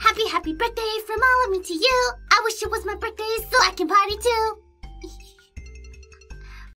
Happy, happy birthday from all of me to you. I wish it was my birthday so I can party too.